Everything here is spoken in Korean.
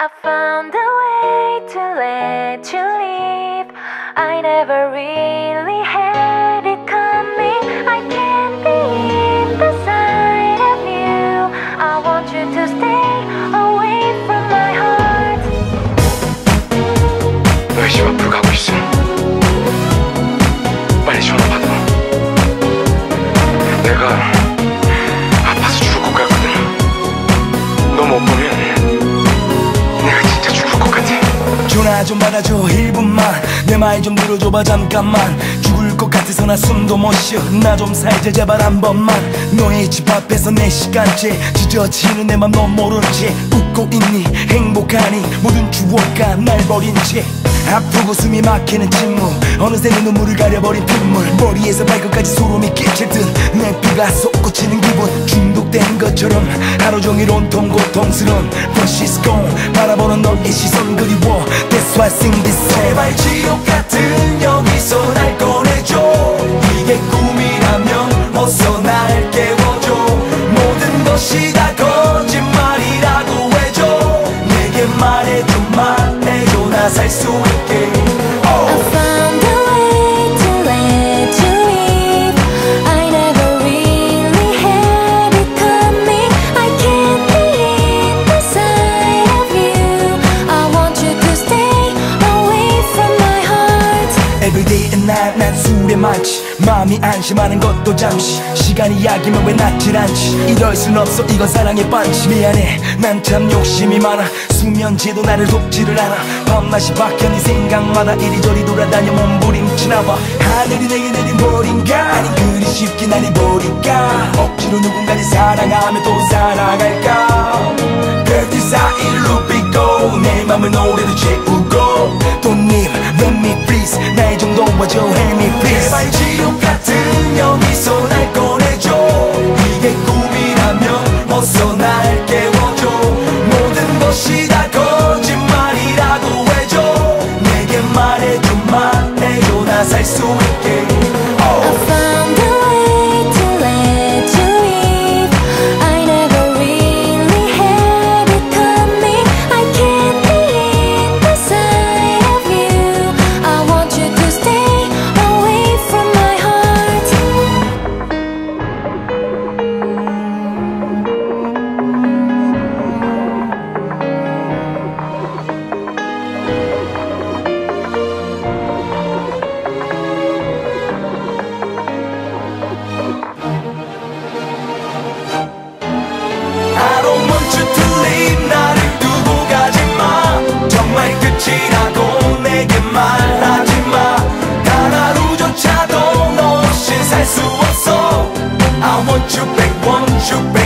I found a way to let you leave. I never really had it coming. I can't be in the side of you. I want you to stay away from my heart. 너희 집 앞으로 가고 있어. 좀 받아줘 1분만. 내 말 좀 들어줘봐 잠깐만. 죽을 것 같아서 나 숨도 못 쉬어. 나 좀 살자 제발 한 번만. 너의 집 앞에서 내 시간째. 지저치는 내맘넌 모른 채. 웃고 있니? 행복하니? 모든 추억과 날 버린 채. 아프고 숨이 막히는 침묵. 어느새 내 눈물을 가려버린 핏물. 머리에서 발끝까지 소름이 끼칠 듯내 피가 솟구치는 기분. 중독된 것처럼 하루 종일 온통 고통스러운 But she's gone. 바라보는 너의 시선 그리워 why I sing this song 제발 지옥 같은 여기서 날 꺼내줘. 이게 꿈이라면 어서 날 깨워줘. 모든 것이 다 거 많지 마음이 안심하는 것도 잠시 시간이 약이면 왜 낫질 않지? 이럴 순 없어 이건 사랑의 반지 미안해 난 참 욕심이 많아. 수면제도 나를 돕지를 않아. 밤낮이 네 생각마다 이리저리 돌아다녀 몸부림치나봐. 하늘이 내게 내린 벌인가? 아니 그리 쉽게 날 잊어버릴까? 억지로 누군가를 사랑하며 또 살아갈까? 별들 사이로 비고 내 맘을 노래로 채우고 let me please 나의 좀 도와줘 help me please 제발 지옥 같은 여기서 won't you, babe, won't you, babe?